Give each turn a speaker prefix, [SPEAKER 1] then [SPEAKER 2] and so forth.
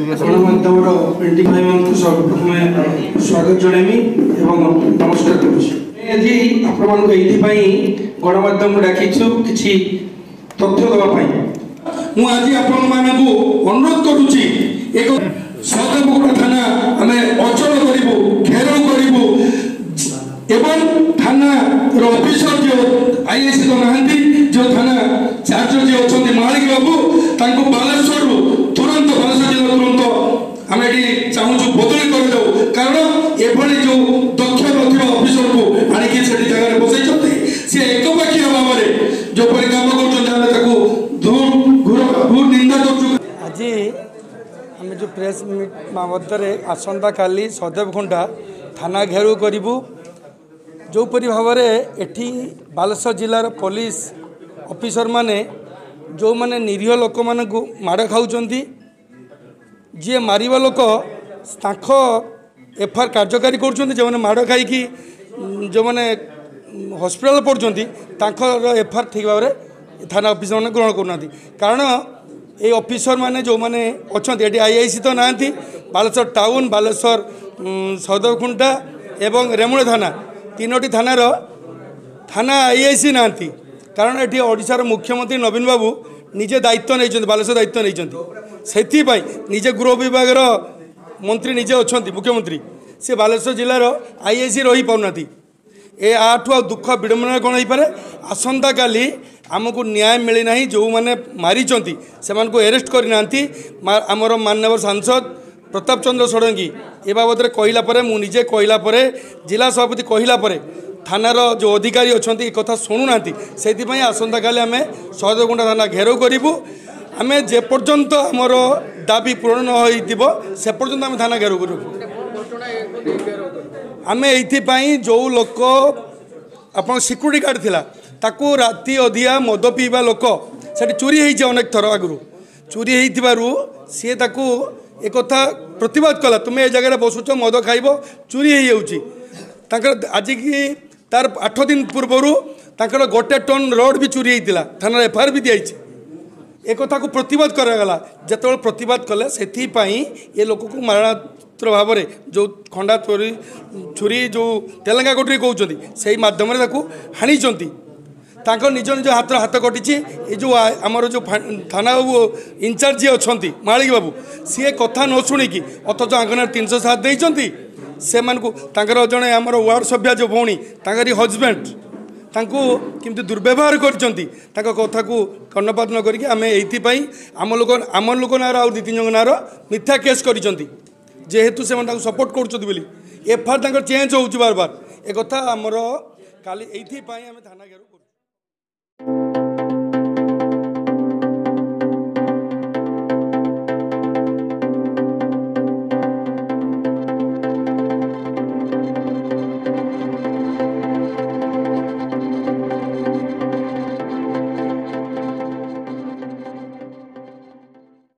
[SPEAKER 1] গণমাধ্যমর printing ভাইমানকে সর্বপ্রথমে স্বাগত জনাইমি এবং নমস্কার করছি আজি আপনার এইপাই গণমাধ্যম ডাকিছু
[SPEAKER 2] কিছু তথ্য দেওয়া মু আজি আপন মানুষ অনুরোধ করুছি এক সদেবগুড়া থানা আমি অচল করবু ঘেরাও করবু এবং থানার অফিসর যে আইএসি তো নাহান্তি যে থানা চার্জর যে অনেক মালিক বাবু তাঁকু বালেশ্বরু ଆମେ ଏଠି ଚାହୁଁଛୁ ବଦଳି କରିଦେଉ କାରଣ ଏଭଳି ଯେଉଁ ଦକ୍ଷ ନଥିବା ଅଫିସରକୁ ଆଣିକି ସେଠି ଜାଗାରେ ବସେଇଛନ୍ତି ସିଏ ଏକପାକ୍ଷୀୟ ଭାବରେ ଯେଉଁପରି କାମ କରୁଛନ୍ତି ଆମେ ତାକୁ ନିନ୍ଦା କରୁଛୁ
[SPEAKER 3] ଆଜି ଆମେ ଯେଉଁ ପ୍ରେସ୍ ମିଟ୍ ବାବଦରେ ଆସନ୍ତାକାଲି ସଦେବ ଖୁଣ୍ଟା ଥାନା ଘେରାଉ କରିବୁ ଯେଉଁପରି ଭାବରେ ଏଠି ବାଲେଶ୍ୱର ଜିଲ୍ଲାର ପୋଲିସ ଅଫିସରମାନେ ଯେଉଁମାନେ ନିରୀହ ଲୋକମାନଙ୍କୁ ମାଡ଼ ଖାଉଛନ୍ତି ଯିଏ ମାରିବା ଲୋକ ତାଙ୍କ ଏଫଆଇଆର୍ କାର୍ଯ୍ୟକାରୀ କରୁଛନ୍ତି ଯେଉଁମାନେ ମାଡ଼ ଖାଇକି ଯେଉଁମାନେ ହସ୍ପିଟାଲ ପଡ଼ୁଛନ୍ତି ତାଙ୍କର ଏଫଆଇଆର୍ ଠିକ୍ ଭାବରେ ଥାନା ଅଫିସର ମାନେ ଗ୍ରହଣ କରୁନାହାନ୍ତି କାରଣ ଏଇ ଅଫିସର ମାନେ ଯେଉଁମାନେ ଅଛନ୍ତି ଏଠି ଆଇଆଇସି ତ ନାହାନ୍ତି ବାଲେଶ୍ୱର ଟାଉନ୍ ବାଲେଶ୍ୱର ସଦରଖୁଣ୍ଟା ଏବଂ ରେମୁଣା ଥାନା ତିନୋଟି ଥାନାର ଥାନା ଆଇଆଇସି ନାହାନ୍ତି କାରଣ ଏଠି ଓଡ଼ିଶାର ମୁଖ୍ୟମନ୍ତ୍ରୀ ନବୀନ ବାବୁ ନିଜେ ଦାୟିତ୍ୱ ନେଇଛନ୍ତି ବାଲେଶ୍ୱର ଦାୟିତ୍ୱ ନେଇଛନ୍ତି ସେଥିପାଇଁ ନିଜେ ଗୃହ ବିଭାଗର ମନ୍ତ୍ରୀ ନିଜେ ଅଛନ୍ତି ମୁଖ୍ୟମନ୍ତ୍ରୀ ସେ ବାଲେଶ୍ୱର ଜିଲ୍ଲାର ଆଇଏସି ରହିପାରୁନାହାନ୍ତି ଏ ଆଠୁ ଆଉ ଦୁଃଖ ବିଡ଼ମ୍ବନା କ'ଣ ହେଇପାରେ ଆସନ୍ତାକାଲି ଆମକୁ ନ୍ୟାୟ ମିଳିନାହିଁ ଯେଉଁମାନେ ମାରିଛନ୍ତି ସେମାନଙ୍କୁ ଏରେଷ୍ଟ କରିନାହାନ୍ତି ଆମର ମାନ୍ୟବର ସାଂସଦ ପ୍ରତାପ ଚନ୍ଦ୍ର ଷଡ଼ଙ୍ଗୀ ଏ ବାବଦରେ କହିଲା ପରେ ମୁଁ ନିଜେ କହିଲା ପରେ ଜିଲ୍ଲା ସଭାପତି କହିଲା ପରେ ଥାନାର ଯେଉଁ ଅଧିକାରୀ ଅଛନ୍ତି ଏ କଥା ଶୁଣୁନାହାନ୍ତି ସେଥିପାଇଁ ଆସନ୍ତାକାଲି ଆମେ ସହଦଗୁଣ୍ଡା ଥାନା ଘେରାଉ କରିବୁ ଆମେ ଯେପର୍ଯ୍ୟନ୍ତ ଆମର ଦାବି ପୂରଣ ନ ହୋଇଥିବ ସେପର୍ଯ୍ୟନ୍ତ ଆମେ ଥାନା ଘେରାଉ କରିବୁ ଆମେ ଏଇଥିପାଇଁ ଯେଉଁ ଲୋକ ଆପଣଙ୍କ ସିକ୍ୟୁରିଟି କାର୍ଡ଼ ଥିଲା ତାକୁ ରାତି ଅଧିଆ ମଦ ପିଇବା ଲୋକ ସେଠି ଚୋରି ହେଇଛି ଅନେକ ଥର ଆଗରୁ ଚୋରି ହେଇଥିବାରୁ ସିଏ ତାକୁ একথা প্রতবাদ কলা তুমি এ জায়গায় বসুছ মদ খাইব চুরি হয়ে যাচ্ছি তাঁর আজিকি তার আঠ দিন পূর্বর তাঁর গোটে টন রড বি চুরি হয়েছিল থানার এফআইআর বি দিয়েছে এ কথাকে প্রতবাদ করাগলা যেতবে প্রতবাদ কলে সেপাই এ লোককে মারণাস্ত্র ভাবে যে খণ্ডা ছুরি যে তেলেঙ্গা গোটরি কৌন সেই মাধ্যমে তাকে হাণিচ্ছেন ତାଙ୍କ ନିଜ ନିଜ ହାତର ହାତ କଟିଛି ଏ ଯେଉଁ ଆମର ଯେଉଁ ଥାନା ବାବୁ ଇନଚାର୍ଜ ଯିଏ ଅଛନ୍ତି ମାଳିକ ବାବୁ ସିଏ କଥା ନ ଶୁଣିକି ଅଥଚ ଆଙ୍ଗନାରେ ତିନିଶହ ସାତ ଦେଇଛନ୍ତି ସେମାନଙ୍କୁ ତାଙ୍କର ଜଣେ ଆମର ୱାର୍ଡ଼ ସଭ୍ୟା ଯେଉଁ ଭଉଣୀ ତାଙ୍କରି ହଜବେଣ୍ଡ ତାଙ୍କୁ କେମିତି ଦୁର୍ବ୍ୟବହାର କରିଛନ୍ତି ତାଙ୍କ କଥାକୁ କର୍ଣ୍ଣପାତ ନ କରିକି ଆମେ ଏଇଥିପାଇଁ ଆମ ଲୋକ ଆମ ଲୋକ ନାଁର ଆଉ ଦୁଇ ତିନି ଜଣ ନାଁର ମିଥ୍ୟା କେସ୍ କରିଛନ୍ତି ଯେହେତୁ ସେମାନେ ତାଙ୍କୁ ସପୋର୍ଟ କରୁଛନ୍ତି ବୋଲି ଏଫଆଇଆର୍ ତାଙ୍କର ଚେଞ୍ଜ ହେଉଛି ବାର ବାର ଏ କଥା ଆମର କାଲି ଏଇଥିପାଇଁ ଆମେ ଥାନା ଘେରାଉ କରୁଛୁ